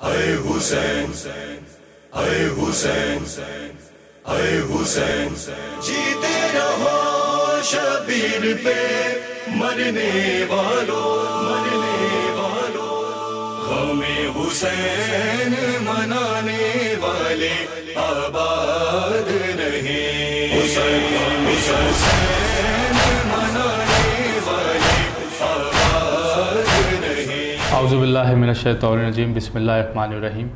اے حسین اے حسین اے حسین جیتے رہو شبیر پہ، مرنے والوں مرنے والوں ہمیں حسین منانے والے آباد رہے حسین حسین. اعوذ باللہ من الشیطان الرجیم، بسم اللہ الرحمن الرحیم۔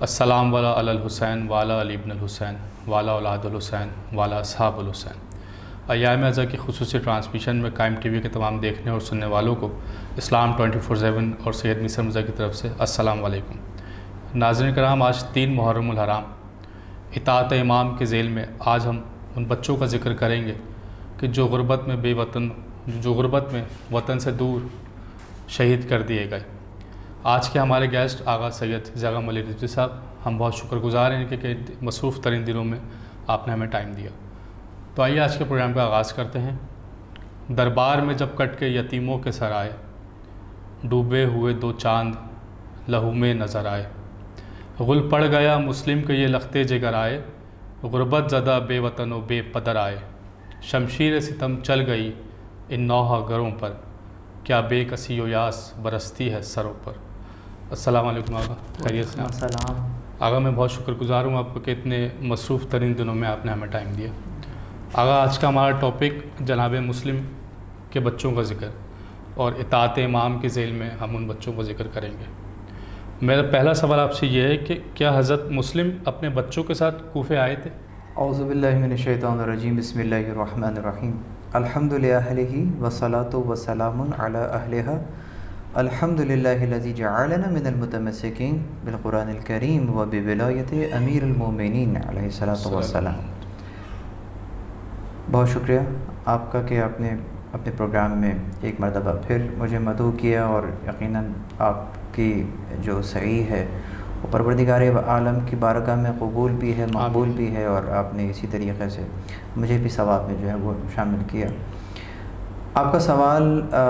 السلام والا علی الحسین والا علی ابن الحسین والا اولاد الحسین والا اصحاب الحسین۔ ایام اعضا کی خصوصی ٹرانسمیشن میں قائم ٹی وی کے تمام دیکھنے اور سننے والوں کو اسلام 24/7 فور سیون اور سید مصر مرزا کی طرف سے السلام علیکم۔ ناظرین کرام، آج تین محرم الحرام۔ اطاعت امام کے ذیل میں آج ہم ان بچوں کا ذکر کریں گے کہ جو غربت میں بے وطن، جو غربت میں وطن سے دور شہید کر دیے گئے۔ آج کے ہمارے گیسٹ آغا سید زیغم علی رضوی صاحب، ہم بہت شکر گزار ہیں کہ کہ مصروف ترین دنوں میں آپ نے ہمیں ٹائم دیا۔ تو آئیے آج کے پروگرام کا آغاز کرتے ہیں۔ دربار میں جب کٹ کے یتیموں کے سر آئے، ڈوبے ہوئے دو چاند لہو میں نظر آئے۔ غل پڑ گیا مسلم کے یہ لختے جگر آئے، غربت زدہ بے وطن و بے پدر آئے۔ شمشیر ستم چل گئی ان نوحہ گروں پر، کیا بے کسی و یاس برستی ہے سروں پر۔ السلام علیکم آغا خیریت سے؟ السلام۔ آغا میں بہت شکر گزار ہوں آپ کو کہ اتنے مصروف ترین دنوں میں آپ نے ہمیں ٹائم دیا۔ آغا آج کا ہمارا ٹاپک جناب مسلم کے بچوں کا ذکر اور اطاعت امام کے ذیل میں ہم ان بچوں کا ذکر کریں گے۔ میرا پہلا سوال آپ سے یہ ہے کہ کیا حضرت مسلم اپنے بچوں کے ساتھ کوفے آئے تھے؟ اعوذ باللہ من الشیطان الرجیم بسم اللہ الرحمن الرحیم۔ الحمد للہ وصلاۃ وسلام علی اہلہ الحمد للہ جعلنا من المتمسکین بالقرآن الکریم و بولایت امیر المومنین علیہ والسلام بہت شکریہ آپ کا کہ آپ نے اپنے پروگرام میں ایک مرتبہ پھر مجھے مدعو کیا اور یقیناً آپ کی جو صحیح ہے وہ پروردگار عالم کی بارگاہ میں قبول بھی ہے مقبول بھی ہے اور آپ نے اسی طریقے سے مجھے بھی ثواب میں جو ہے وہ شامل کیا آپ کا سوال آ،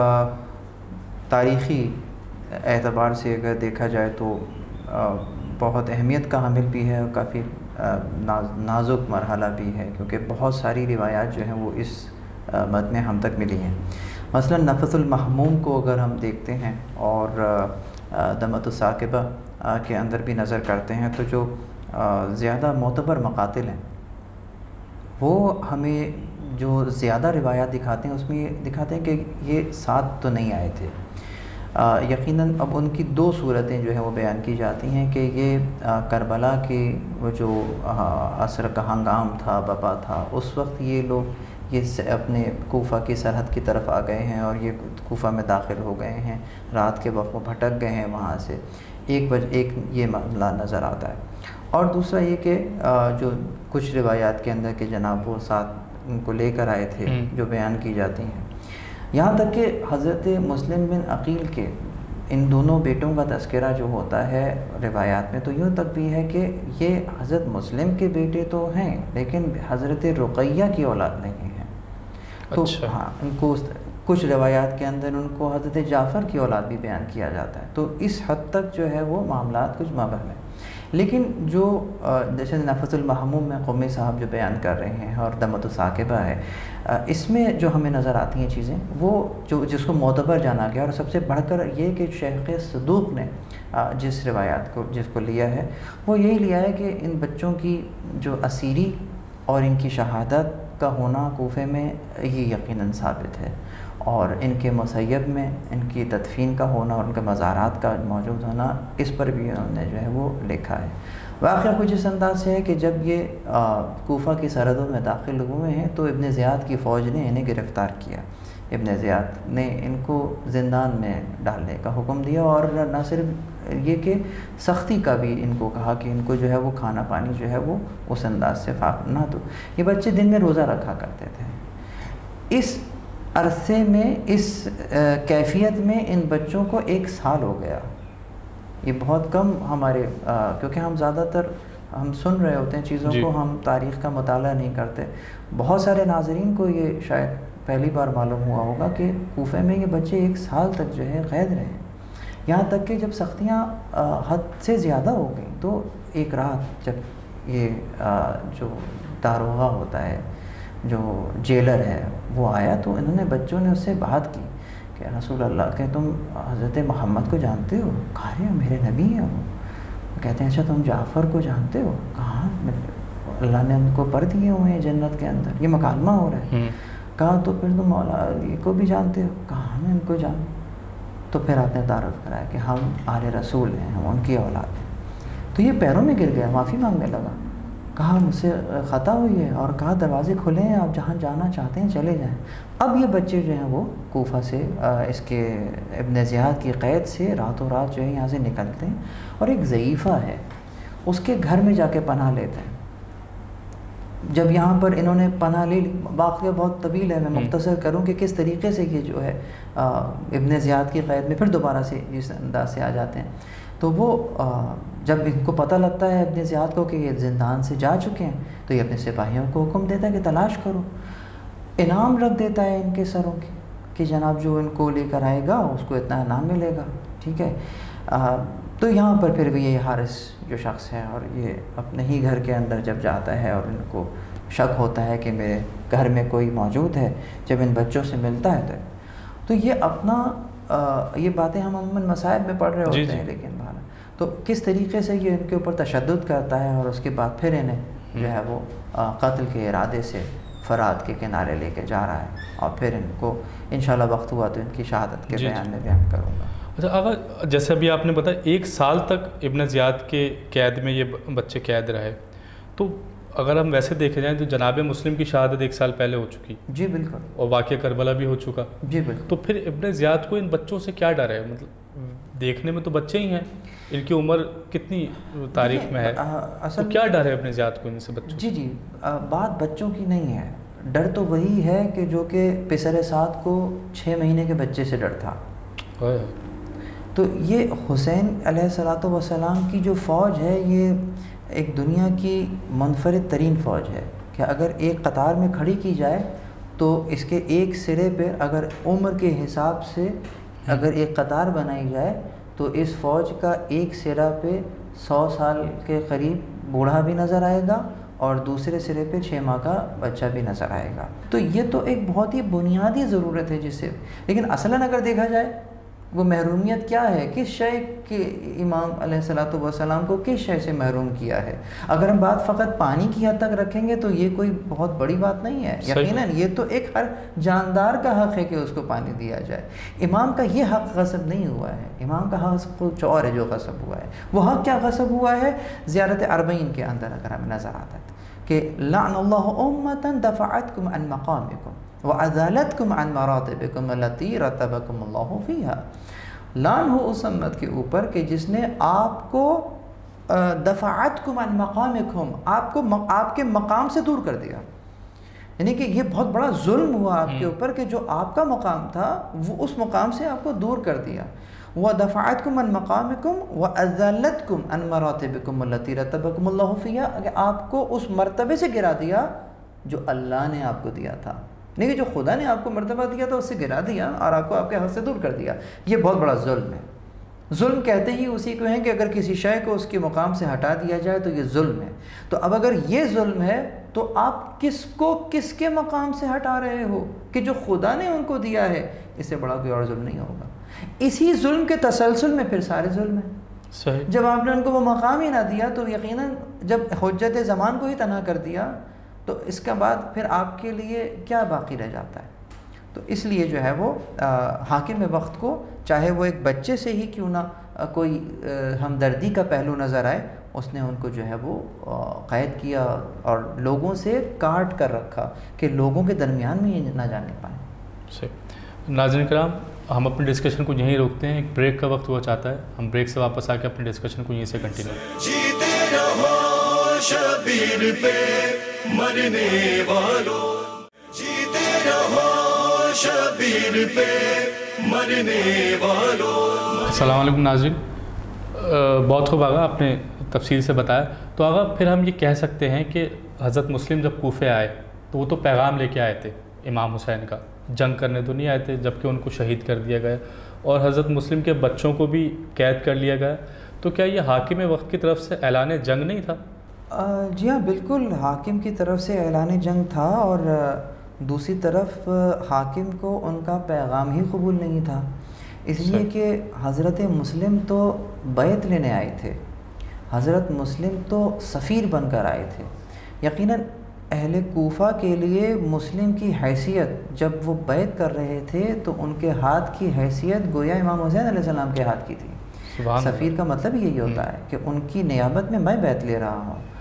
تاریخی اعتبار سے اگر دیکھا جائے تو بہت اہمیت کا حامل بھی ہے اور کافی نازک مرحلہ بھی ہے کیونکہ بہت ساری روایات جو ہیں وہ اس آ، مد میں ہم تک ملی ہیں۔ مثلا نفس المحموم کو اگر ہم دیکھتے ہیں اور دمت الثاقبہ کے اندر بھی نظر کرتے ہیں تو جو زیادہ معتبر مقاتل ہیں وہ ہمیں جو زیادہ روایات دکھاتے ہیں اس میں یہ دکھاتے ہیں کہ یہ ساتھ تو نہیں آئے تھے۔ یقیناً اب ان کی دو صورتیں جو ہیں وہ بیان کی جاتی ہیں کہ یہ کربلا کے وہ جو عصر کا ہنگام تھا بپا تھا اس وقت یہ لوگ یہ اپنے کوفہ کی سرحد کی طرف آ گئے ہیں اور یہ کوفہ میں داخل ہو گئے ہیں۔ رات کے وقت وہ بھٹک گئے ہیں وہاں سے۔ ایک وجہ ایک یہ معاملہ نظر آتا ہے۔ اور دوسرا یہ کہ جو کچھ روایات کے اندر کہ جناب وہ ساتھ ان کو لے کر آئے تھے۔ جو بیان کی جاتی ہیں۔ یہاں تک کہ حضرت مسلم بن عقیل کے ان دونوں بیٹوں کا تذکرہ جو ہوتا ہے روایات میں تو یوں تک بھی ہے کہ یہ حضرت مسلم کے بیٹے تو ہیں لیکن حضرت رقیہ کی اولاد نہیں ہیں تو اچھا۔ ہاں ان کو کچھ روایات کے اندر ان کو حضرت جعفر کی اولاد بھی بیان کیا جاتا ہے۔ تو اس حد تک جو ہے وہ معاملات کچھ مبہم ہیں۔ لیکن جو جیسے نفس المحموم میں قومی صاحب جو بیان کر رہے ہیں اور دمت الثاقبہ ہے اس میں جو ہمیں نظر آتی ہیں چیزیں، وہ جو، جس کو معتبر جانا گیا اور سب سے بڑھ کر یہ کہ شیخ صدوق نے جس روایات کو، جس کو لیا ہے، وہ یہی لیا ہے کہ ان بچوں کی جو اسیری اور ان کی شہادت کا ہونا کوفے میں یہ یقیناً ثابت ہے۔ اور ان کے مسیب میں ان کی تدفین کا ہونا اور ان کے مزارات کا موجود ہونا اس پر بھی انہوں نے جو ہے وہ لکھا ہے۔ واقعہ کچھ اس انداز سے ہے کہ جب یہ کوفہ کی سرحدوں میں داخل ہوئے ہیں تو ابن زیاد کی فوج نے انہیں گرفتار کیا۔ ابن زیاد نے ان کو زندان میں ڈالنے کا حکم دیا اور نہ صرف یہ کہ سختی کا بھی ان کو کہا کہ ان کو جو ہے وہ کھانا پانی جو ہے وہ اس انداز سے فاق نہ دو۔ یہ بچے دن میں روزہ رکھا کرتے تھے۔ اس عرصے میں اس کیفیت میں ان بچوں کو ایک سال ہو گیا۔ یہ بہت کم ہمارے کیونکہ ہم زیادہ تر ہم سن رہے ہوتے ہیں چیزوں جی۔ کو ہم تاریخ کا مطالعہ نہیں کرتے۔ بہت سارے ناظرین کو یہ شاید پہلی بار معلوم ہوا ہوگا کہ کوفے میں یہ بچے ایک سال تک جو ہے قید رہے یہاں تک کہ جب سختیاں حد سے زیادہ ہو گئیں تو ایک رات جب یہ جو داروغہ ہوتا ہے جو جیلر ہے وہ آیا تو انہوں نے بچوں نے اس سے بات کی کہ رسول اللہ کہ تم حضرت محمد کو جانتے ہو؟ کہا ہے میرے نبی ہیں وہ۔ کہتے ہیں اچھا تم جعفر کو جانتے ہو؟ کہاں اللہ نے ان کو پڑھ دیے ہوئے ہیں جنت کے اندر یہ مکالمہ ہو رہا ہے۔ کہا تو پھر تم مولا علی کو بھی جانتے ہو؟ کہاں میں ان کو جان تو پھر آپ نے تعارف کرایا کہ ہم آل رسول ہیں ہم ان کی اولاد ہیں۔ تو یہ پیروں میں گر گیا معافی مانگنے لگا۔ کہا مجھ سے خطا ہوئی ہے اور کہا دروازے کھلے ہیں آپ جہاں جانا چاہتے ہیں چلے جائیں۔ اب یہ بچے جو ہیں وہ کوفہ سے اس کے ابن زیاد کی قید سے راتوں رات جو ہے یہاں سے نکلتے ہیں اور ایک ضعیفہ ہے۔ اس کے گھر میں جا کے پناہ لیتے ہیں۔ جب یہاں پر انہوں نے پناہ لی واقعہ بہت طویل ہے میں مختصر کروں کہ کس طریقے سے یہ جو ہے ابن زیاد کی قید میں پھر دوبارہ سے اس انداز سے آ جاتے ہیں۔ تو وہ جب ان کو پتہ لگتا ہے ابن زیاد کو کہ یہ زندان سے جا چکے ہیں، تو یہ اپنے سپاہیوں کو حکم دیتا ہے کہ تلاش کرو۔ انعام رکھ دیتا ہے ان کے سروں کی کہ جناب جو ان کو لے کر آئے گا، اس کو اتنا انعام ملے گا۔ ٹھیک ہے؟ تو یہاں پر پھر بھی یہ حارث جو شخص ہے اور یہ اپنے ہی گھر کے اندر جب جاتا ہے اور ان کو شک ہوتا ہے کہ میرے گھر میں کوئی موجود ہے، جب ان بچوں سے ملتا ہے تو تو یہ اپنا یہ باتیں ہم عموماً مسائب میں پڑھ رہے جی، ہوتے جی۔ ہیں لیکن تو کس طریقے سے یہ ان کے اوپر تشدد کرتا ہے اور اس کے بعد پھر انہیں جو ہے وہ قتل کے ارادے سے فراد کے کنارے لے کے جا رہا ہے اور پھر ان کو انشاءاللہ وقت ہوا تو ان کی شہادت کے جی، بیان میں بیان کروں گا۔ اچھا اگر جیسے ابھی آپ نے بتایا ایک سال تک ابن زیاد کے قید میں یہ بچے قید رہے۔ تو اگر ہم ویسے دیکھے جائیں تو جناب مسلم کی شہادت ایک سال پہلے ہو چکی۔ جی بالکل۔ اور واقعہ کربلا بھی ہو چکا۔ جی بالکل۔ تو پھر ابن زیاد کو ان بچوں سے کیا ڈر ہے؟ مطلب دیکھنے میں تو بچے ہی ہیں۔ ان کی عمر کتنی تاریخ میں ہے؟ تو کیا ڈر ہے ابن زیاد کو ان سے بچوں جی جی۔ بات بچوں کی نہیں ہے۔ ڈر تو وہی ہے کہ جو کہ پسر سات کو چھ مہینے کے بچے سے ڈر تھا۔ تو یہ حسین علیہ السلاۃ وسلام کی جو فوج ہے یہ ایک دنیا کی منفرد ترین فوج ہے کہ اگر ایک قطار میں کھڑی کی جائے تو اس کے ایک سرے پہ اگر عمر کے حساب سے اگر ایک قطار بنائی جائے تو اس فوج کا ایک سرا پہ سو سال کے قریب بوڑھا بھی نظر آئے گا اور دوسرے سرے پہ چھ ماہ کا بچہ بھی نظر آئے گا۔ تو یہ تو ایک بہت ہی بنیادی ضرورت ہے جس سے لیکن اصلاً اگر دیکھا جائے وہ محرومیت کیا ہے؟ کس شے کے امام علیہ السلاۃ والسلام کو کس شے سے محروم کیا ہے؟ اگر ہم بات فقط پانی کی حد تک رکھیں گے تو یہ کوئی بہت بڑی بات نہیں ہے۔ یقیناً یہ تو ایک ہر جاندار کا حق ہے کہ اس کو پانی دیا جائے۔ امام کا یہ حق غصب نہیں ہوا ہے۔ امام کا حق کچھ اور ہے جو غصب ہوا ہے۔ وہ حق کیا غصب ہوا ہے؟ زیارت عربین کے اندر اگر ہمیں نظر آتا ہے کہ لعن اللہ امتا دفعتکم عن مقامکم۔ وَأَذَالَتْكُمْ عَنْ مَرَاتِبِكُمْ الَّتِي رَتَبَكُمُ اللَّهُ فِيهَا۔ لان ہو اس امت کے اوپر کہ جس نے آپ کو دفعتکم عن مقامکم آپ کو آپ کے مقام سے دور کر دیا۔ یعنی کہ یہ بہت بڑا ظلم ہوا آپ کے اوپر کہ جو آپ کا مقام تھا وہ اس مقام سے آپ کو دور کر دیا۔ وَدَفَعَتْكُمْ عَنْ مَقَامِكُمْ وَأَذَّلَتْكُمْ عَنْ مَرَاتِبِكُمْ الَّتِي رَتَبَكُمُ اللَّهُ فِيهَا۔ کہ آپ کو اس مرتبے سے گرا دیا جو اللہ نے آپ کو دیا تھا۔ نہیں کہ جو خدا نے آپ کو مرتبہ دیا تھا اس سے گرا دیا اور آپ کو آپ کے حق سے دور کر دیا۔ یہ بہت بڑا ظلم ہے۔ ظلم کہتے ہی اسی کو ہیں کہ اگر کسی شے کو اس کے مقام سے ہٹا دیا جائے تو یہ ظلم ہے۔ تو اب اگر یہ ظلم ہے تو آپ کس کو کس کے مقام سے ہٹا رہے ہو کہ جو خدا نے ان کو دیا ہے اس سے بڑا کوئی اور ظلم نہیں ہوگا۔ اسی ظلم کے تسلسل میں پھر سارے ظلم ہیں۔ صحیح۔ جب آپ نے ان کو وہ مقام ہی نہ دیا تو یقیناً جب حجت زمان کو ہی تنہا کر دیا تو اس کے بعد پھر آپ کے لیے کیا باقی رہ جاتا ہے؟ تو اس لیے جو ہے وہ حاکم وقت کو چاہے وہ ایک بچے سے ہی کیوں نہ کوئی ہمدردی کا پہلو نظر آئے اس نے ان کو جو ہے وہ قید کیا اور لوگوں سے کاٹ کر رکھا کہ لوگوں کے درمیان میں یہ نہ جانے پائیں صحیح۔ ناظرین کرام ہم اپنی ڈسکشن کو یہیں روکتے ہیں ایک بریک کا وقت ہوا چاہتا ہے۔ ہم بریک سے واپس آ کے اپنی ڈسکشن کو یہیں سے کنٹینیو شبیر پہ۔ مرنے والوں، جیتے رہو شبیر پہ، مرنے والوں۔ السلام علیکم ناظرین۔ بہت خوب آگا آپ نے تفصیل سے بتایا۔ تو آگا پھر ہم یہ کہہ سکتے ہیں کہ حضرت مسلم جب کوفے آئے، تو وہ تو پیغام لے کے آئے تھے امام حسین کا۔ جنگ کرنے تو نہیں آئے تھے، جبکہ ان کو شہید کر دیا گیا۔ اور حضرت مسلم کے بچوں کو بھی قید کر لیا گیا۔ تو کیا یہ حاکم وقت کی طرف سے اعلان جنگ نہیں تھا؟ جی ہاں بالکل حاکم کی طرف سے اعلان جنگ تھا اور دوسری طرف حاکم کو ان کا پیغام ہی قبول نہیں تھا۔ اس لیے کہ حضرت مسلم تو بیت لینے آئے تھے۔ حضرت مسلم تو سفیر بن کر آئے تھے۔ یقیناً اہل کوفہ کے لیے مسلم کی حیثیت جب وہ بیت کر رہے تھے تو ان کے ہاتھ کی حیثیت گویا امام حسین علیہ السلام کے ہاتھ کی تھی۔ سفیر کا مطلب یہی ہوتا ہے کہ ان کی نیابت میں میں بیت لے رہا ہوں۔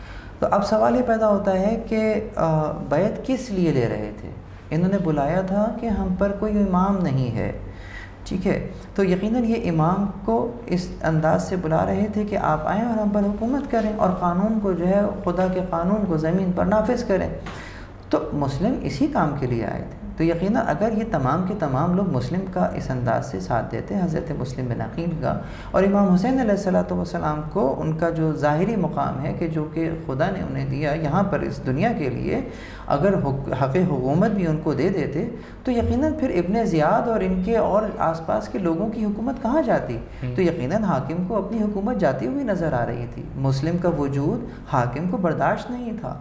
تو اب سوال یہ پیدا ہوتا ہے کہ بیت کس لیے لے رہے تھے؟ انہوں نے بلایا تھا کہ ہم پر کوئی امام نہیں ہے۔ ٹھیک ہے؟ تو یقیناً یہ امام کو اس انداز سے بلا رہے تھے کہ آپ آئیں اور ہم پر حکومت کریں اور قانون کو جو ہے، خدا کے قانون کو زمین پر نافذ کریں۔ تو مسلم اسی کام کے لیے آئے تھے۔ تو یقیناً اگر یہ تمام کے تمام لوگ مسلم کا اس انداز سے ساتھ دیتے حضرت مسلم بن عقیل کا اور امام حسین علیہ السلاۃ والسلام کو ان کا جو ظاہری مقام ہے کہ جو کہ خدا نے انہیں دیا یہاں پر اس دنیا کے لیے اگر حق حکومت بھی ان کو دے دیتے تو یقیناً پھر ابن زیاد اور ان کے اور آس پاس کے لوگوں کی حکومت کہاں جاتی؟ تو یقیناً حاکم کو اپنی حکومت جاتی ہوئی نظر آ رہی تھی۔ مسلم کا وجود حاکم کو برداشت نہیں تھا۔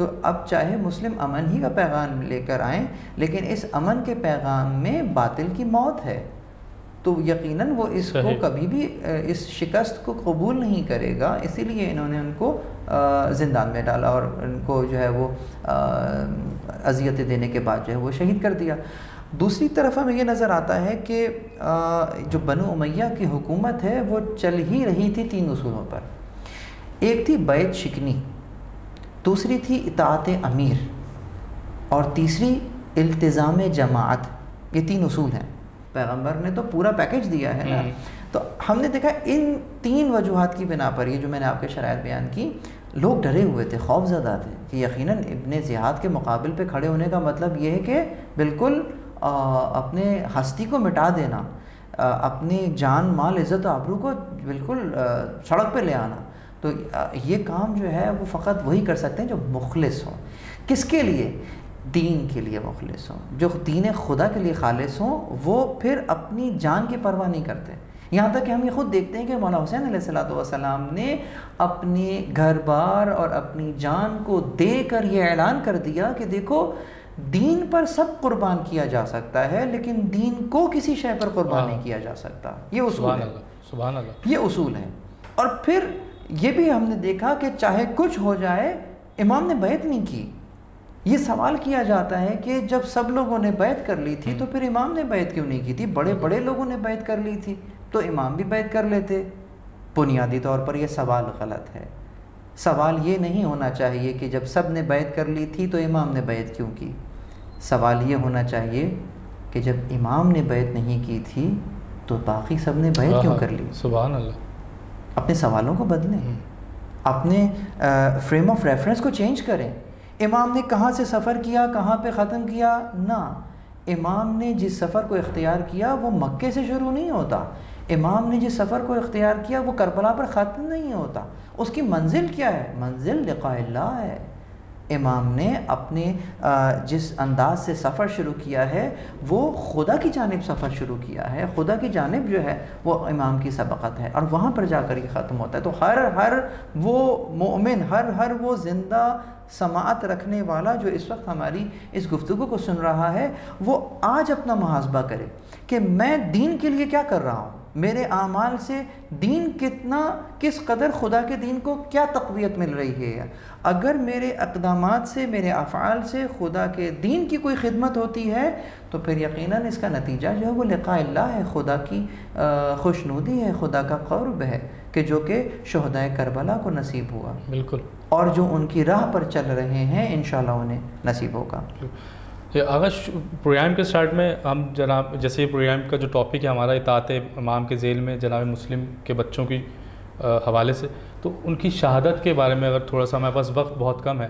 تو اب چاہے مسلم امن ہی کا پیغام لے کر آئیں لیکن اس امن کے پیغام میں باطل کی موت ہے۔ تو یقیناً وہ اس کو کبھی بھی اس شکست کو قبول نہیں کرے گا اسی لیے انہوں نے ان کو زندان میں ڈالا اور ان کو جو ہے وہ اذیتیں دینے کے بعد جو ہے وہ شہید کر دیا۔ دوسری طرف ہمیں یہ نظر آتا ہے کہ جو بنو امیہ کی حکومت ہے وہ چل ہی رہی تھی تین اصولوں پر۔ ایک تھی بیت شکنی۔ دوسری تھی اطاعت امیر اور تیسری التظام جماعت یہ تین اصول ہیں۔ پیغمبر نے تو پورا پیکج دیا ہے نا۔ تو ہم نے دیکھا ان تین وجوہات کی بنا پر یہ جو میں نے آپ کے شرائط بیان کی لوگ ڈرے ہوئے تھے خوف زدہ تھے کہ یقیناً ابن زیاد کے مقابل پہ کھڑے ہونے کا مطلب یہ ہے کہ بالکل اپنے ہستی کو مٹا دینا اپنی جان مال عزت و آبرو کو بالکل سڑک پہ لے آنا۔ تو یہ کام جو ہے وہ فقط وہی کر سکتے ہیں جو مخلص ہوں۔ کس کے لیے؟ دین کے لیے مخلص ہوں۔ جو دین خدا کے لیے خالص ہوں وہ پھر اپنی جان کی پرواہ نہیں کرتے۔ یہاں تک کہ ہم یہ خود دیکھتے ہیں کہ مولانا حسین علیہ السلۃ والسلام نے اپنے گھر بار اور اپنی جان کو دے کر یہ اعلان کر دیا کہ دیکھو دین پر سب قربان کیا جا سکتا ہے لیکن دین کو کسی شے پر قربان نہیں کیا جا سکتا۔ یہ اصول ہے۔ یہ اصول ہے۔ اور پھر یہ بھی ہم نے دیکھا کہ چاہے کچھ ہو جائے امام نے بیعت نہیں کی۔ یہ سوال کیا جاتا ہے کہ جب سب لوگوں نے بیعت کر لی تھی تو پھر امام نے بیعت کیوں نہیں کی تھی؟ بڑے بڑے لوگوں نے بیعت کر لی تھی تو امام بھی بیعت کر لیتے۔ بنیادی طور پر یہ سوال غلط ہے۔ سوال یہ نہیں ہونا چاہیے کہ جب سب نے بیعت کر لی تھی تو امام نے بیعت کیوں کی۔ سوال یہ ہونا چاہیے کہ جب امام نے بیعت نہیں کی تھی تو باقی سب نے بیعت کیوں کر لی؟ سبحان اللہ۔ اپنے سوالوں کو بدلیں۔ اپنے فریم آف ریفرنس کو چینج کریں۔ امام نے کہاں سے سفر کیا کہاں پہ ختم کیا؟ نہ۔ امام نے جس سفر کو اختیار کیا وہ مکے سے شروع نہیں ہوتا۔ امام نے جس سفر کو اختیار کیا وہ کربلا پر ختم نہیں ہوتا۔ اس کی منزل کیا ہے؟ منزل لقاء اللہ ہے۔ امام نے اپنے جس انداز سے سفر شروع کیا ہے، وہ خدا کی جانب سفر شروع کیا ہے۔ خدا کی جانب جو ہے، وہ امام کی سبقت ہے۔ اور وہاں پر جا کر یہ ختم ہوتا ہے۔ تو ہر ہر وہ مومن، ہر ہر وہ زندہ سماعت رکھنے والا جو اس وقت ہماری اس گفتگو کو سن رہا ہے، وہ آج اپنا محاسبہ کرے کہ میں دین کے لیے کیا کر رہا ہوں؟ میرے اعمال سے دین کتنا کس قدر خدا کے دین کو کیا تقویت مل رہی ہے؟ اگر میرے اقدامات سے میرے افعال سے خدا کے دین کی کوئی خدمت ہوتی ہے تو پھر یقیناً اس کا نتیجہ جو ہے وہ لقاء اللہ ہے خدا کی خوشنودی ہے خدا کا قرب ہے کہ جو کہ شہدائے کربلا کو نصیب ہوا۔ بالکل۔ اور جو ان کی راہ پر چل رہے ہیں انشاءاللہ انہیں نصیب ہوگا اگر پروگرام کے سٹارٹ میں ہم جناب جیسے پروگرام کا جو ٹاپک ہے ہمارا اطاعت امام کے ذیل میں جناب مسلم کے بچوں کی حوالے سے تو ان کی شہادت کے بارے میں اگر تھوڑا سا ہمارے پاس وقت بہت کم ہے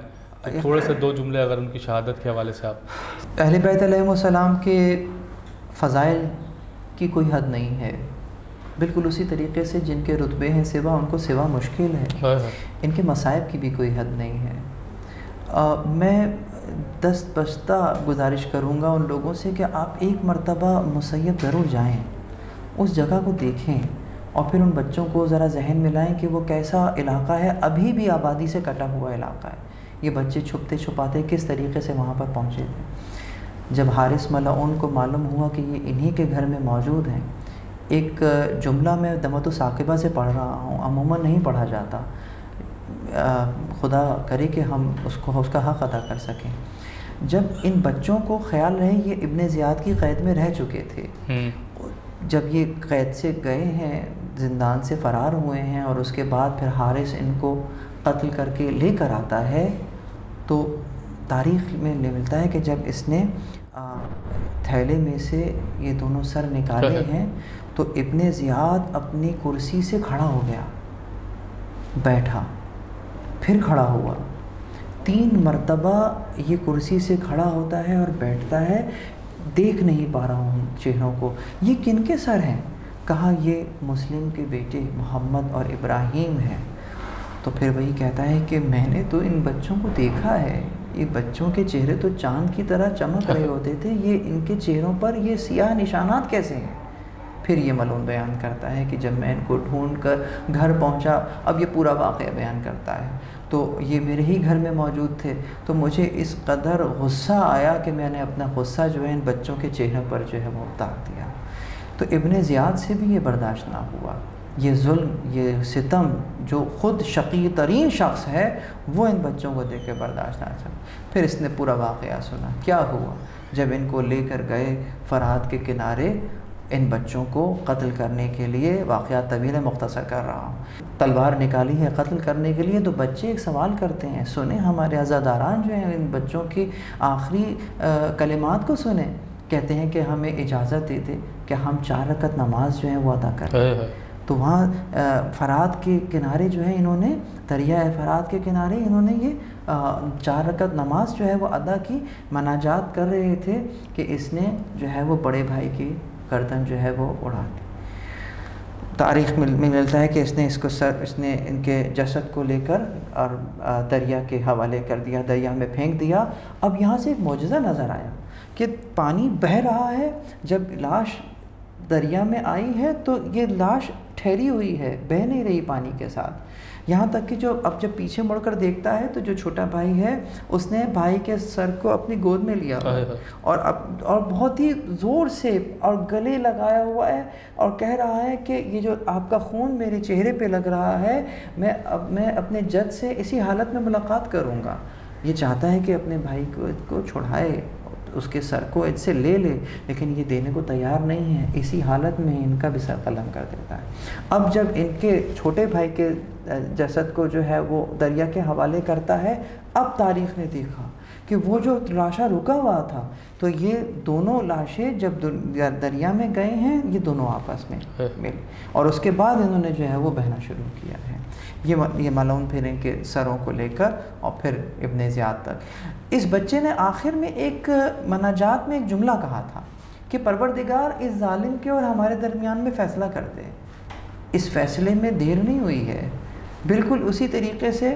تھوڑے سے دو جملے اگر ان کی شہادت کے حوالے سے آپ اہل بیت علیہ السلام کے فضائل کی کوئی حد نہیں ہے۔ بالکل اسی طریقے سے جن کے رتبے ہیں سوا ان کو سوا مشکل ہے۔ ان کے مصائب کی بھی کوئی حد نہیں ہے۔ میں دست بستہ گزارش کروں گا ان لوگوں سے کہ آپ ایک مرتبہ مسیب ضرور جائیں، اس جگہ کو دیکھیں اور پھر ان بچوں کو ذرا ذہن میں لائیں کہ وہ کیسا علاقہ ہے، ابھی بھی آبادی سے کٹا ہوا علاقہ ہے۔ یہ بچے چھپتے چھپاتے کس طریقے سے وہاں پر پہنچے تھے؟ جب حارث ملعون کو معلوم ہوا کہ یہ انہی کے گھر میں موجود ہیں، ایک جملہ میں دمت و ثاقبہ سے پڑھ رہا ہوں، عموماً نہیں پڑھا جاتا۔ خدا کرے کہ ہم اس کو اس کا حق ادا کر سکیں۔ جب ان بچوں کو خیال رہے یہ ابن زیاد کی قید میں رہ چکے تھے۔ جب یہ قید سے گئے ہیں زندان سے فرار ہوئے ہیں اور اس کے بعد پھر حارث ان کو قتل کر کے لے کر آتا ہے تو تاریخ میں ملتا ہے کہ جب اس نے تھیلے میں سے یہ دونوں سر نکالے ہیں تو ابن زیاد اپنی کرسی سے کھڑا ہو گیا بیٹھا۔ پھر کھڑا ہوا۔ تین مرتبہ یہ کرسی سے کھڑا ہوتا ہے اور بیٹھتا ہے، دیکھ نہیں پا رہا ہوں چہروں کو۔ یہ کن کے سر ہیں؟ کہا، یہ مسلم کے بیٹے محمد اور ابراہیم ہیں۔ تو پھر وہی کہتا ہے کہ میں نے تو ان بچوں کو دیکھا ہے۔ یہ بچوں کے چہرے تو چاند کی طرح چمک رہے ہوتے تھے۔ یہ ان کے چہروں پر یہ سیاہ نشانات کیسے ہیں؟ پھر یہ ملون بیان کرتا ہے کہ جب میں ان کو ڈھونڈ کر گھر پہنچا، اب یہ پورا واقعہ بیان کرتا ہے۔ تو یہ میرے ہی گھر میں موجود تھے۔ تو مجھے اس قدر غصہ آیا کہ میں نے اپنا غصہ جو ہے ان بچوں کے چہرے پر جو ہے وہ اتار دیا۔ تو ابن زیاد سے بھی یہ برداشت نہ ہوا۔ یہ ظلم، یہ ستم جو خود شقی ترین شخص ہے، وہ ان بچوں کو دیکھ کے برداشت نہ چاہ پھر اس نے پورا واقعہ سنا۔ کیا ہوا؟ جب ان کو لے کر گئے فرحاد کے کنارے ان بچوں کو قتل کرنے کے لیے واقعات طویل مختصر کر رہا ہوں۔ تلوار نکالی ہے قتل کرنے کے لیے تو بچے ایک سوال کرتے ہیں سنیں ہمارے عزاداران جو ہیں ان بچوں کی آخری کلمات کو سنیں۔ کہتے ہیں کہ ہمیں اجازت دے دے کہ ہم چار رکت نماز جو ہیں وہ ادا کریں۔ تو وہاں فرات کے کنارے جو ہیں انہوں نے دریا فرات کے کنارے انہوں نے یہ چار رکت نماز جو ہے وہ ادا کی۔ مناجات کر رہے تھے کہ اس نے جو ہے وہ بڑے بھائی کی گردن جو ہے وہ اڑا دی تاریخ میں ملتا ہے کہ اس نے اس کو سر، اس نے ان کے جسد کو لے کر اور دریا کے حوالے کر دیا، دریا میں پھینک دیا۔ اب یہاں سے ایک معجزہ نظر آیا کہ پانی بہہ رہا ہے۔ جب لاش دریا میں آئی ہے تو یہ لاش ٹھہری ہوئی ہے، بہہ نہیں رہی پانی کے ساتھ۔ یہاں تک کہ جو اب جب پیچھے مڑ کر دیکھتا ہے تو جو چھوٹا بھائی ہے اس نے بھائی کے سر کو اپنی گود میں لیا اور اب اور بہت ہی زور سے اور گلے لگایا ہوا ہے اور کہہ رہا ہے کہ یہ جو آپ کا خون میرے چہرے پہ لگ رہا ہے میں اب میں اپنے جج سے اسی حالت میں ملاقات کروں گا۔ یہ چاہتا ہے کہ اپنے بھائی کو چھوڑائے اس کے سر کو ان سے لے لے، لیکن یہ دینے کو تیار نہیں ہے۔ اسی حالت میں ان کا بھی سر قلم کر دیتا ہے۔ اب جب ان کے چھوٹے بھائی کے جسد کو جو ہے وہ دریا کے حوالے کرتا ہے، اب تاریخ نے دیکھا۔ کہ وہ جو لاشا رکا ہوا تھا تو یہ دونوں لاشیں جب دریا میں گئے ہیں یہ دونوں آپس میں مل۔ اور اس کے بعد انہوں نے جو ہے وہ بہنا شروع کیا ہے۔ یہ یہ معلوم پھر ان کے سروں کو لے کر اور پھر ابن زیاد تک۔ اس بچے نے آخر میں ایک مناجات میں ایک جملہ کہا تھا کہ پروردگار اس ظالم کے اور ہمارے درمیان میں فیصلہ کر دے۔ اس فیصلے میں دیر نہیں ہوئی ہے۔ بالکل اسی طریقے سے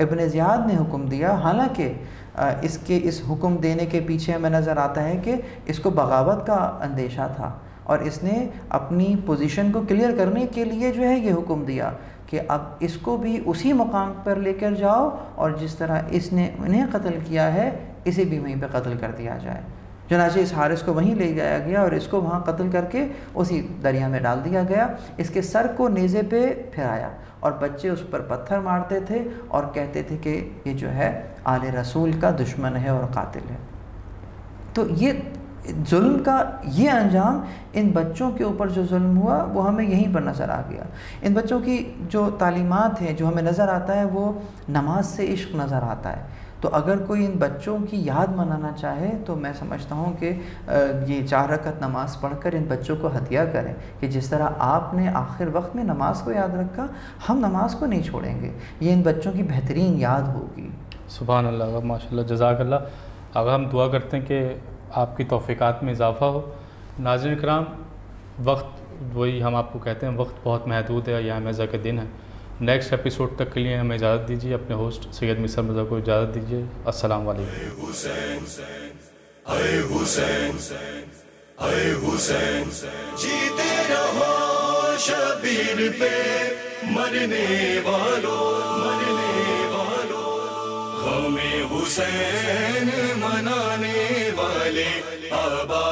ابن زیاد نے حکم دیا۔ حالانکہ اس کے، اس حکم دینے کے پیچھے ہمیں نظر آتا ہے کہ اس کو بغاوت کا اندیشہ تھا اور اس نے اپنی پوزیشن کو کلیئر کرنے کے لیے جو ہے یہ حکم دیا کہ اب اس کو بھی اسی مقام پر لے کر جاؤ اور جس طرح اس نے انہیں قتل کیا ہے، اسے بھی وہیں پہ قتل کر دیا جائے۔ چنانچہ اس حارث کو وہیں لے جایا گیا اور اس کو وہاں قتل کر کے اسی دریا میں ڈال دیا گیا۔ اس کے سر کو نیزے پہ پھرایا اور بچے اس پر پتھر مارتے تھے اور کہتے تھے کہ یہ جو ہے آل رسول کا دشمن ہے اور قاتل ہے۔ تو یہ ظلم کا یہ انجام ان بچوں کے اوپر جو ظلم ہوا وہ ہمیں یہیں پر نظر آ گیا۔ ان بچوں کی جو تعلیمات ہیں جو ہمیں نظر آتا ہے وہ نماز سے عشق نظر آتا ہے۔ تو اگر کوئی ان بچوں کی یاد منانا چاہے تو میں سمجھتا ہوں کہ یہ چار رکعت نماز پڑھ کر ان بچوں کو ہتھیار کریں کہ جس طرح آپ نے آخر وقت میں نماز کو یاد رکھا، ہم نماز کو نہیں چھوڑیں گے۔ یہ ان بچوں کی بہترین یاد ہوگی۔ سبحان اللہ ماشاء اللہ جزاک اللہ اگر ہم دعا کرتے ہیں کہ آپ کی توفیقات میں اضافہ ہو۔ ناظرین کرام، وقت وہی ہم آپ کو کہتے ہیں، وقت بہت محدود ہے یا میزا کے دن ہے۔ نیکسٹ اپیسوڈ تک کے لیے ہمیں اجازت دیجیے، اپنے ہوسٹ سید مصر مرزا کو اجازت دیجیے۔ السلام علیکم۔ جیتے حسین منانے والے آباد